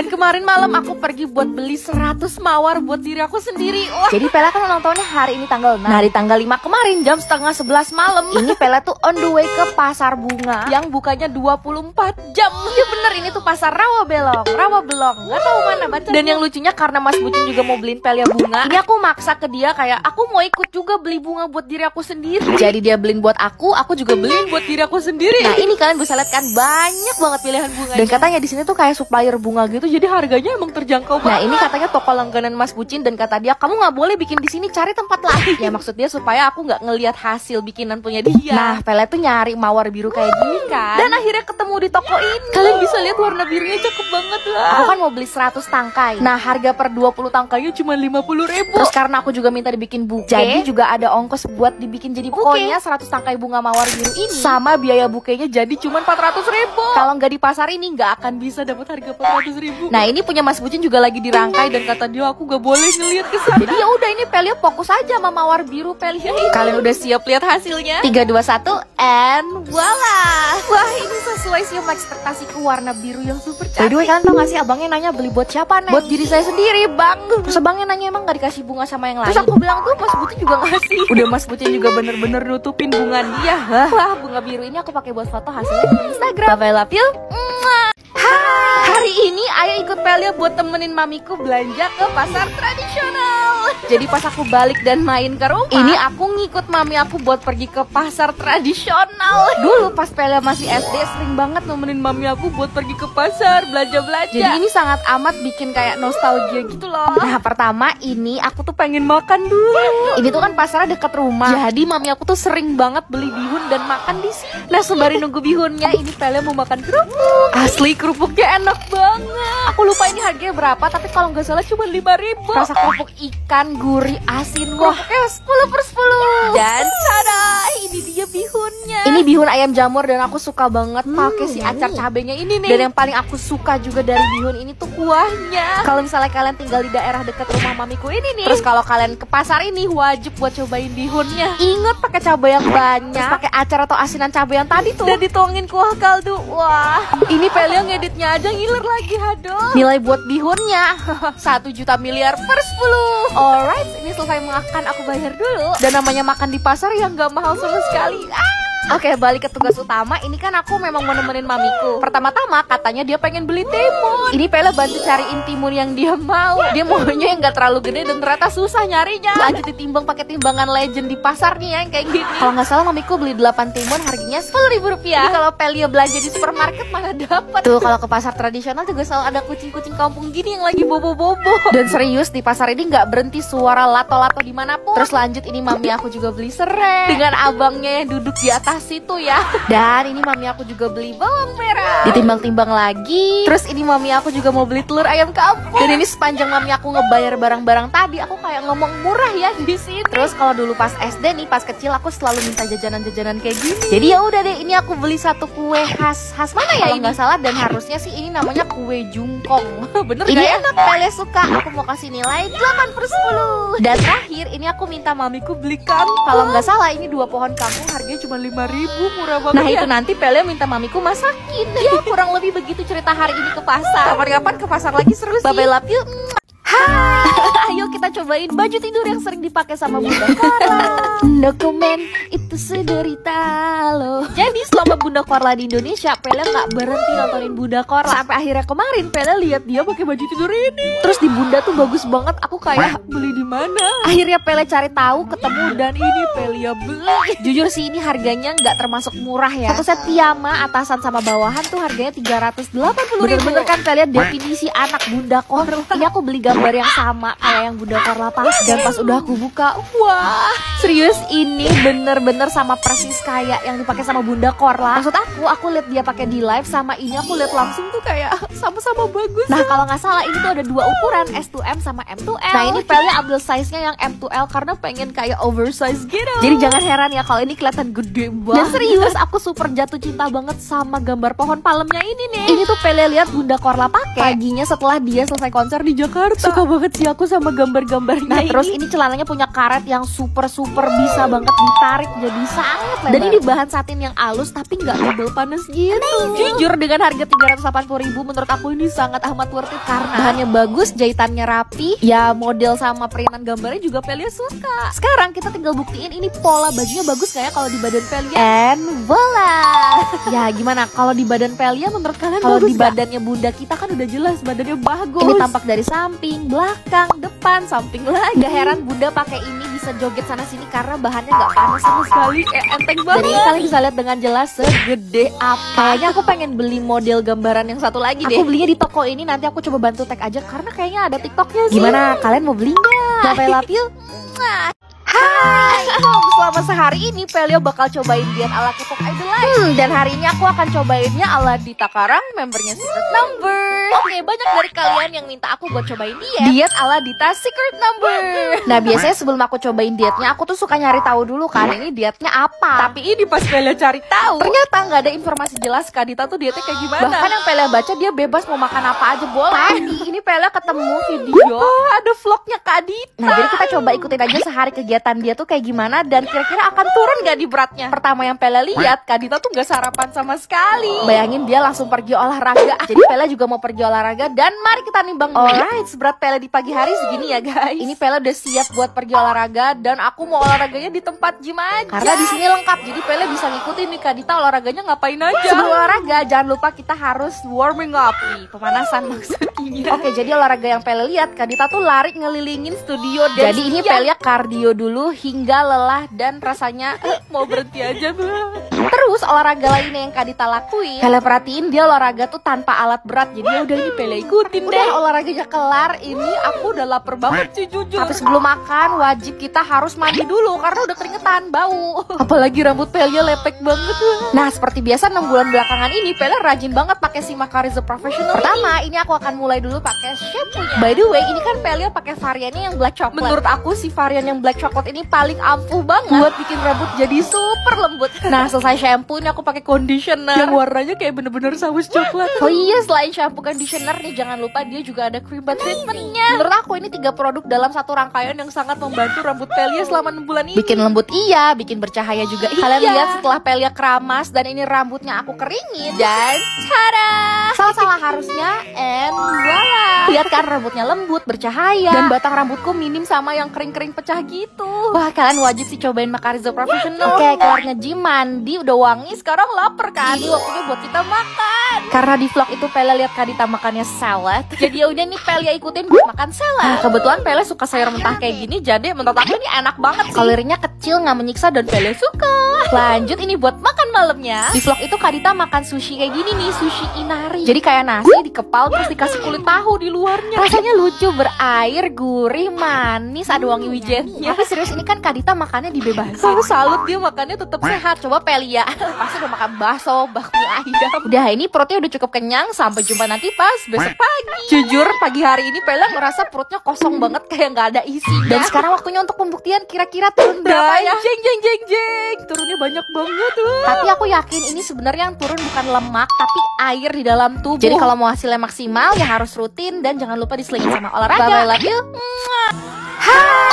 Dan kemarin malam aku pergi buat beli 100 mawar buat diri aku sendiri. Wah. Jadi Pela kan ulang tahunnya hari ini tanggal 6 Nah di tanggal 5 kemarin jam setengah 11 malam Ini Pela tuh on the way ke pasar bunga yang bukanya 24 jam. Iya bener ini tuh pasar Rawa Belong, Rawa Belong. Gak tahu mana baca. Dan yang lucunya karena Mas Bucin juga mau beliin Pelia bunga. Ini aku maksa ke dia kayak aku mau ikut juga beli bunga buat diri aku sendiri. Jadi dia beliin buat aku, aku juga beliin buat diri aku sendiri. Nah ini kalian bisa lihat kan banyak banget pilihan bunga Dan katanya di sini tuh kayak supplier bunga gitu, jadi harganya emang terjangkau Nah banget. ini katanya toko langganan Mas Bucin dan kata dia kamu nggak boleh bikin di sini cari tempat lain. ya maksud dia supaya aku nggak ngelihat hasil bikinan punya dia. Nah Pela tuh nyari mawar biru kayak gini kan. dan akhirnya ketemu di toko ini. Kalian bisa lihat warna birunya cakep banget lah. aku kan mau beli 100 tangkai. Nah harga per 20 tangkainya cuma 50 ribu Terus karena aku juga minta dibikin buke, Jadi juga ada ongkos buat dibikin jadi buke. Pokoknya 100 tangkai bunga mawar biru ini Sama biaya bukenya jadi cuma 400 ribu Kalau nggak di pasar ini nggak akan bisa dapat harga 400 ribu Nah ini punya Mas Bucin juga lagi dirangkai Dan kata dia aku nggak boleh ngeliat ke sana. Jadi ya udah ini Pelia fokus aja sama mawar biru Pelia ini. Kalian udah siap lihat hasilnya? 3, 2, 1, and Voila! Wah ini sesuai sih sama ekspektasiku warna biru yang super By the way cantik. kalian tau gak sih abangnya nanya beli buat siapa Neng? Buat diri saya sendiri bang. Terus abangnya nanya emang gak dikasih bunga sama yang lain? Terus aku bilang tuh Mas Bucin juga ngasih. Udah Mas Bucin juga bener-bener nutupin bunga dia Wah bunga biru ini aku pakai buat foto hasilnya di Instagram. Bye bye love you. Hai Hari ini Ayo ikut Pelia buat temenin mamiku belanja ke pasar tradisional. Jadi pas aku balik dan main ke rumah Ini aku ngikut mami aku buat pergi ke pasar tradisional. Dulu pas Pelia masih SD sering banget nemenin mami aku buat pergi ke pasar belanja-belanja. Jadi ini sangat amat bikin kayak nostalgia gitu loh. Nah pertama ini aku tuh pengen makan dulu. Ini tuh kan pasarnya deket rumah. Jadi mami aku tuh sering banget beli bihun dan makan di sini. Nah sembari nunggu bihunnya, ini Pelia mau makan kerupuk. Asli kerupuknya enak banget. Aku lupa ini harganya berapa, tapi kalau nggak salah cuma lima ribu. Rasa kerupuk ikan gurih asin, wah, eh 10 per 10 Dan tada, ini dia bihunnya. Ini bihun ayam jamur dan aku suka banget pakai pakai si acar cabenya ini nih. Dan yang paling aku suka juga dari bihun ini tuh kuahnya. Kalau misalnya kalian tinggal di daerah dekat rumah mamiku ini nih Terus kalau kalian ke pasar ini wajib buat cobain bihunnya. Ingat pakai cabai yang banyak pakai acar atau asinan cabai yang tadi tuh Dan dituangin kuah kaldu. Wah, ini Pelia ngeditnya aja ngiler lagi, aduh. Nilai buat bihunnya Satu juta miliar per 10 Alright, ini selesai makan aku bayar dulu Dan namanya makan di pasar yang gak mahal sama sekali ah. Oke, balik ke tugas utama. Ini kan aku memang mau nemenin mamiku. Pertama-tama katanya dia pengen beli timun. Ini Pela bantu cariin timun yang dia mau. Dia maunya yang gak terlalu gede dan ternyata susah nyarinya. Lanjut ditimbang pakai timbangan legend di pasar nih yang kayak gini. Kalau nggak salah mamiku beli 8 timun harganya sepuluh ribu rupiah. Jadi kalau Pelia belanja di supermarket mana dapat? Tuh kalau ke pasar tradisional juga selalu ada kucing-kucing kampung gini yang lagi bobo-bobo Dan serius di pasar ini nggak berhenti suara lato-lato di mana pun. Terus lanjut ini mami aku juga beli serai dengan abangnya yang duduk di atas situ ya. Dan ini mami aku juga beli bawang merah. Ditimbang-timbang lagi. Terus ini mami aku juga mau beli telur ayam kampung. Dan ini sepanjang mami aku ngebayar barang-barang tadi aku kayak ngomong murah ya di sini. Terus kalau dulu pas SD nih pas kecil aku selalu minta jajanan-jajanan kayak gini. Jadi ya udah deh ini aku beli satu kue khas khas mana ya Kalau ini? nggak salah dan harusnya sih ini namanya kue jungkong. Bener Ini nggak ya? enak Pele suka Aku mau kasih nilai 8 per 10 Dan terakhir ini aku minta mamiku beli kangkung. Kalau nggak salah ini dua pohon kangkung harganya cuma 5000 murah banget. Nah ya. itu nanti Pele minta mamiku masakin. ya kurang lebih begitu cerita hari ini ke pasar. Kapan-kapan ke pasar lagi seru sih. Bye love you. Hai, ayo kita cobain baju tidur yang sering dipakai sama Bunda Korla. No comment, itu sederita loh. Jadi selama Bunda Korla di Indonesia, Pele nggak berhenti nontonin Bunda Korla. Sampai akhirnya kemarin Pele lihat dia pakai baju tidur ini. Terus di Bunda tuh bagus banget. Aku kayak beli di mana? Akhirnya Pele cari tahu, ketemu dan ini Pele beli. Jujur sih ini harganya nggak termasuk murah ya. Satu set piyama atasan sama bawahan tuh harganya 380 Bener-bener kan kalian definisi anak Bunda Korla. Ini aku beli gambar yang sama kayak yang Bunda Korla pakai. Dan pas udah aku buka, wah, serius ini bener-bener sama persis kayak yang dipakai sama Bunda Korla. Maksud aku, aku lihat dia pakai di live sama ini aku lihat langsung tuh kayak sama-sama bagus. Nah kalau nggak salah ini tuh ada dua ukuran S2M sama M2L. Nah ini Pele ambil size-nya yang M2L karena pengen kayak oversize gitu. Jadi jangan heran ya kalau ini kelihatan gede banget. Dan serius aku super jatuh cinta banget sama gambar pohon palemnya ini nih. Ini tuh Pele lihat Bunda Korla pakai paginya setelah dia selesai konser di Jakarta. Suka banget sih aku sama gambar-gambarnya Nah, ini. terus ini celananya punya karet yang super super bisa banget ditarik jadi sangat lebar. Dan ini bahan satin yang halus tapi nggak tebel panas gitu. jujur dengan harga 380.000 ribu menurut aku ini sangat amat worth it karena bahannya bagus, jahitannya rapi, ya model sama perintan gambarnya juga Pelia suka. Sekarang kita tinggal buktiin ini pola bajunya bagus nggak ya kalau di badan Pelia. And voila. ya gimana kalau di badan Pelia menurut kalian Kalau di nggak? badannya bunda kita kan udah jelas badannya bagus. Ini tampak dari samping, belakang, depan, samping lagi. Gak heran bunda pakai ini bisa joget sana sini karena bahannya nggak panas sama sekali. eh enteng banget. ini kalian bisa lihat dengan jelas segede apa. Kayaknya aku pengen beli model gambaran yang satu lagi deh. Aku belinya di toko ini nanti aku coba bantu tag aja karena kayaknya ada TikToknya sih. Gimana kalian mau beli nggak? Bye love you. Hai, selama sehari ini Pelio bakal cobain diet ala K-pop idol lain. Hmm, dan hari ini aku akan cobainnya ala Dita Karang, membernya Secret Number. Oke, banyak dari kalian yang minta aku buat cobain diet. Diet ala Dita Secret Number. Nah, biasanya sebelum aku cobain dietnya, aku tuh suka nyari tahu dulu kan ini dietnya apa. Tapi ini pas Bella cari tahu. Ternyata nggak ada informasi jelas Kak Dita tuh dietnya kayak gimana. Bahkan yang Pela baca dia bebas mau makan apa aja boleh. Tadi ini Pela ketemu video. Oh, ada vlognya Kak Dita. Nah jadi kita coba ikutin aja sehari kegiatan dia tuh kayak gimana dan kira-kira akan turun gak di beratnya. Pertama yang Pela lihat Kak Dita tuh gak sarapan sama sekali. Bayangin dia langsung pergi olahraga. Jadi Pela juga mau pergi olahraga dan mari kita nimbang. Alright, seberat Pela di pagi hari segini ya guys. Ini Pela udah siap buat pergi olahraga dan aku mau olahraganya di tempat gym aja. Karena di sini lengkap jadi Pela bisa ngikutin nih Kak Dita olahraganya ngapain aja. Sebelum olahraga jangan lupa kita harus warming up nih, pemanasan maksudnya. Oke, jadi olahraga yang Pele lihat Kak Dita tuh lari ngelilingin studio. Jadi ini Pelia kardio dulu hingga lelah dan rasanya eh, mau berhenti aja banget. Terus olahraga lainnya yang Kak Dita lakuin. Pele perhatiin dia olahraga tuh tanpa alat berat. Jadi ya udah ini Pele ikutin deh. olahraganya kelar. Ini aku udah lapar banget sih jujur Tapi sebelum makan wajib kita harus mandi dulu Karena udah keringetan bau. Apalagi rambut Pelia lepek banget Nah seperti biasa 6 bulan belakangan ini Pele rajin banget pakai si Macarize Professional. Pertama ini aku akan mulai dulu pakai shampoo By the way ini kan Pelia pakai variannya yang black chocolate Menurut aku si varian yang black chocolate ini paling ampuh banget. Buat bikin rambut jadi super lembut. Nah selesai shampoo ini aku pakai conditioner. Yang warnanya kayak bener-bener saus coklat. Oh iya selain shampoo conditioner nih jangan lupa dia juga ada cream butt treatmentnya. Menurut aku ini tiga produk dalam satu rangkaian yang sangat membantu rambut Pelia selama 6 bulan ini. Bikin lembut iya, bikin bercahaya juga. Iya. Kalian lihat setelah Pelia keramas dan ini rambutnya aku keringin. Dan tada! Salah-salah harusnya and voila. Lihat kan rambutnya lembut, bercahaya. Dan batang rambutku minim sama yang kering-kering pecah gitu. Wah kalian wajib sih cobain Macarizo Professional. Oke kelar nge-gym, mandi, udah wangi Sekarang lapar kan? Ini waktunya buat kita makan. Karena di vlog itu Pele lihat Kadita makannya salad. Jadi ya udah nih Pele ikutin buat makan salad. Nah kebetulan Pele suka sayur mentah kayak gini Jadi menurut aku ini enak banget sih. Kalorinya kecil, nggak menyiksa dan Pele suka Lanjut ini buat makan malamnya. Di vlog itu Kadita makan sushi kayak gini nih Sushi inari. Jadi kayak nasi dikepal terus dikasih kulit tahu di luarnya. Rasanya lucu, berair, gurih, manis, ada wangi wijennya. Tapi serius ini kan Kadita makannya dibebasin Aku salut dia makannya tetap sehat. Coba Pelia. Pasti udah makan bakso, bakmi ayam. Udah ini perutnya udah cukup kenyang. Sampai jumpa nanti pas besok pagi. Jujur pagi hari ini Pela merasa perutnya kosong banget Kayak nggak ada isi Dan sekarang waktunya untuk pembuktian. Kira-kira turun berapa ya? Jeng jeng jeng jeng. Turunnya banyak banget tuh. Tapi aku yakin ini sebenarnya yang turun bukan lemak Tapi air di dalam tubuh. Jadi kalau mau hasilnya maksimal ya harus rutin Dan jangan lupa diselingin sama olahraga. Bye bye love you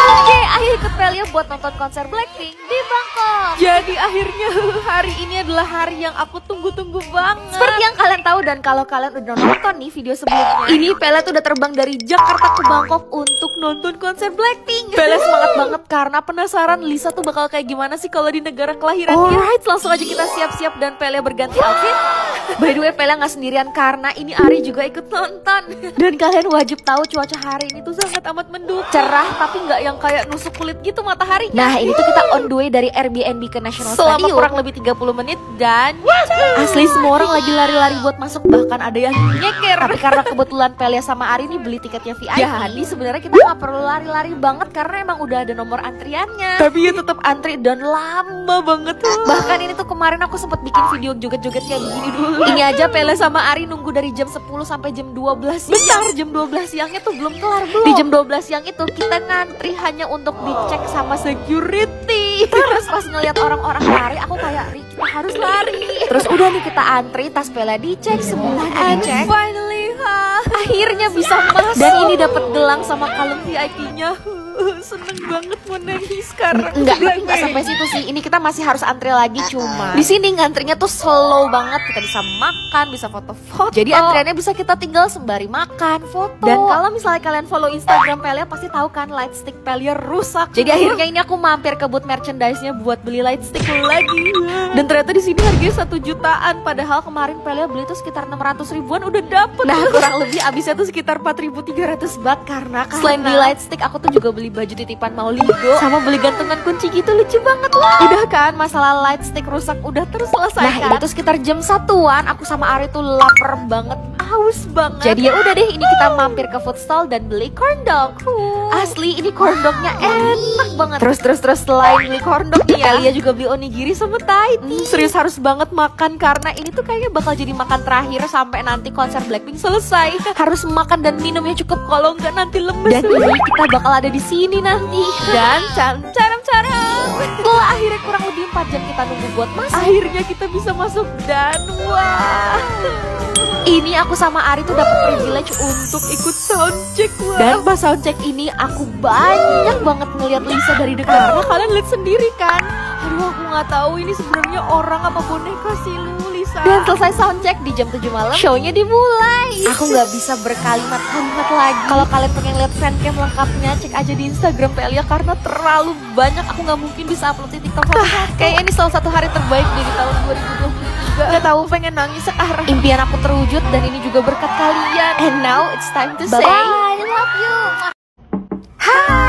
Oke ayo ikut buat nonton konser Blackpink di Bangkok Jadi akhirnya hari ini adalah hari yang aku tunggu-tunggu banget. Seperti yang kalian tahu dan kalau kalian udah nonton nih video sebelumnya Ini Pela tuh udah terbang dari Jakarta ke Bangkok untuk nonton konser Blackpink Bella semangat banget karena penasaran Lisa tuh bakal kayak gimana sih kalau di negara kelahirannya. Alright, langsung aja kita siap-siap dan Pele berganti outfit. By the way, Pele nggak sendirian karena ini Ari juga ikut nonton. Dan kalian wajib tahu cuaca hari ini tuh sangat amat mendukung. Cerah tapi nggak yang kayak nusuk kulit gitu matahari. Nah, ini tuh kita on the way dari Airbnb ke National Selama Stadium. kurang lebih 30 menit dan Asli semua orang lagi lari-lari buat masuk bahkan ada yang nyeker. Tapi karena kebetulan Pelia sama Ari ini beli tiketnya VIP. Jadi sebenarnya kita nggak perlu lari-lari banget karena emang udah ada nomor antriannya. tapi ya tetap antri dan lama banget. Bahkan ini tuh kemarin aku sempat bikin video joget-joget kayak begini dulu. Ini aja Pele sama Ari nunggu dari jam 10 sampai jam 12 siang. Bentar, jam 12 siangnya tuh belum kelar belum. Di jam 12 siang itu kita ngantri hanya untuk dicek sama security. Terus pas ngeliat orang-orang lari, aku kayak Ri, kita harus lari. Terus udah nih kita antri, tas Pele dicek, semuanya And dicek. finally, ha. Akhirnya bisa masuk. Dan ini dapat gelang sama kalung VIP-nya. Seneng banget mau nangis sekarang. Enggak, enggak sampai situ sih. Ini kita masih harus antri lagi cuma. Di sini ngantrinya tuh slow banget. Kita bisa makan, bisa foto-foto. Jadi antriannya bisa kita tinggal sembari makan, foto. Dan kalau misalnya kalian follow Instagram Pelia pasti tahu kan light stick Pelia rusak. Jadi akhirnya ini aku mampir ke booth merchandise-nya buat beli light stick lagi. Dan ternyata di sini harganya satu jutaan. Padahal kemarin Pelia beli tuh sekitar 600 ribuan udah dapet. Nah kurang lebih abisnya tuh sekitar 4.300 baht karena, karena Selain beli light stick, aku tuh juga beli baju titipan Maulido sama beli gantungan kunci gitu lucu banget lah. Udah kan masalah light stick rusak udah terselesaikan. Nah ini tuh sekitar jam satuan Aku sama Ari tuh lapar banget haus banget. Jadi ya udah deh ini kita mampir ke food stall dan beli corn dog Asli ini corn dognya enak banget. Terus terus terus selain beli corn dog nih ya Elia juga beli onigiri sama Thai tea. Serius harus banget makan karena ini tuh kayaknya bakal jadi makan terakhir sampai nanti konser Blackpink selesai. Harus makan dan minumnya cukup kalau nggak nanti lemes. Dan ini kita bakal ada di sini nanti dan caram caram. Setelah akhirnya kurang lebih 4 jam kita nunggu buat masuk. Akhirnya kita bisa masuk dan wah. Ini aku sama Ari tuh dapat privilege untuk ikut soundcheck wah. Dan pas soundcheck ini aku banyak banget ngeliat Lisa dari dekat Karena kalian lihat sendiri kan Aduh nggak tahu ini sebenarnya orang apa boneka sih lu Lisa? Dan selesai soundcheck di jam 7 malam Shownya dimulai. Aku nggak bisa berkalimat-kalimat lagi. Kalau kalian pengen lihat fancam lengkapnya Cek aja di Instagram Pelia Karena terlalu banyak Aku nggak mungkin bisa upload di TikTok. Kayaknya ini salah satu hari terbaik dari tahun 2023 Gak tahu pengen nangis sekarang. Impian aku terwujud dan ini juga berkat kalian. And now it's time to Bye say bye. love you. Hai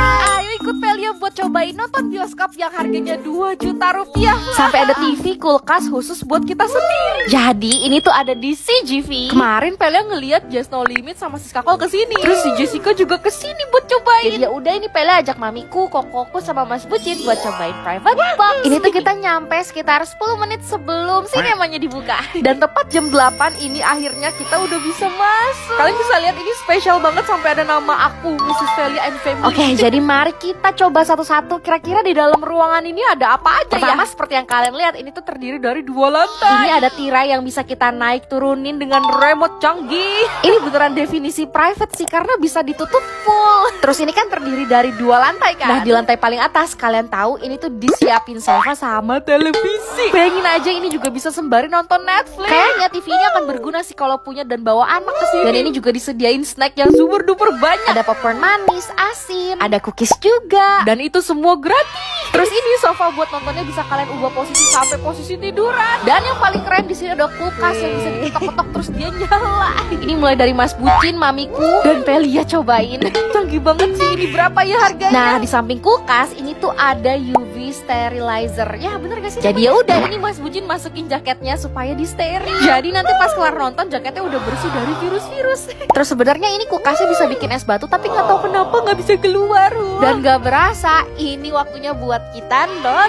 Pelia buat cobain nonton bioskop yang harganya 2 juta rupiah. Sampai ada TV kulkas khusus buat kita sendiri. Jadi ini tuh ada di CGV Kemarin Pelia ngeliat Just No Limit sama Siska Kol ke sini. Terus si Jessica juga ke sini buat cobain. Jadi ya udah ini Pele ajak mamiku, kokoku sama Mas Bucin buat cobain private box. Ini tuh kita nyampe sekitar 10 menit sebelum sinemanya dibuka. Dan tepat jam 8 ini akhirnya kita udah bisa masuk. Kalian bisa lihat ini spesial banget sampai ada nama aku Mrs. Velia and Family. Oke, jadi mari kita coba satu-satu. Kira-kira di dalam ruangan ini ada apa aja Pertama ya? seperti yang kalian lihat ini tuh terdiri dari dua lantai Ini ada tirai yang bisa kita naik turunin dengan remote canggih Ini beneran definisi private sih karena bisa ditutup full Terus ini kan terdiri dari dua lantai kan Nah di lantai paling atas kalian tahu ini tuh disiapin sofa sama televisi Bayangin aja ini juga bisa sembari nonton Netflix Kayaknya TV ini akan berguna sih kalau punya dan bawa anak ke sini. Dan ini juga disediain snack yang super duper banyak ada popcorn manis, asin, ada cookies juga. Dan itu semua gratis Terus ini sofa buat nontonnya bisa kalian ubah posisi sampai posisi tiduran Dan yang paling keren di sini ada kulkas yang bisa diketok-ketok terus dia nyala Ini mulai dari Mas Bucin, Mamiku, dan Pelia cobain Canggih banget sih ini berapa ya harganya? Nah di samping kulkas ini tuh ada UV sterilizer. Ya bener gak sih? Jadi ya udah ini Mas Bujin masukin jaketnya supaya di steril. Jadi nanti pas kelar nonton jaketnya udah bersih dari virus-virus. Terus sebenarnya ini kulkasnya bisa bikin es batu tapi nggak tahu Kenapa nggak bisa keluar? Dan gak berasa ini waktunya buat kita nonton.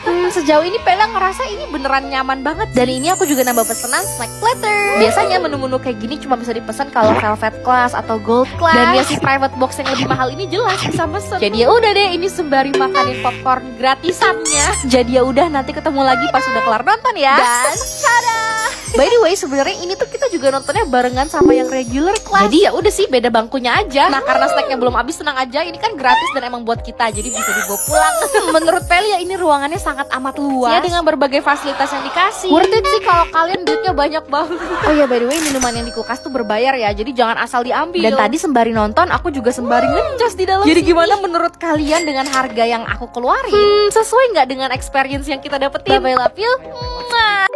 Hmm, sejauh ini Pela ngerasa ini beneran nyaman banget Dan ini aku juga nambah pesanan snack platter. Biasanya menu-menu kayak gini cuma bisa dipesan kalau velvet class atau gold class. Dan ya si private box yang lebih mahal ini jelas bisa pesen. Jadi ya udah deh ini sembari makanin popcorn gratisannya. Jadi ya udah nanti ketemu lagi pas udah kelar nonton ya. Dan tada. By the way sebenarnya ini tuh kita juga nontonnya barengan sama yang regular class. Jadi ya udah sih beda bangkunya aja Nah karena snacknya belum habis tenang aja Ini kan gratis dan emang buat kita Jadi bisa dibawa pulang. Menurut Pelia ini ruangannya sangat amat luas. Ya dengan berbagai fasilitas yang dikasih. Worth it sih kalau kalian duitnya banyak banget. Oh ya by the way minuman yang di kulkas tuh berbayar ya Jadi jangan asal diambil. Dan tadi sembari nonton aku juga sembari ngecas di dalam Jadi gimana menurut kalian dengan harga yang aku keluarin? Hmm, sesuai nggak dengan experience yang kita dapetin? Bye bye love you. Mwah.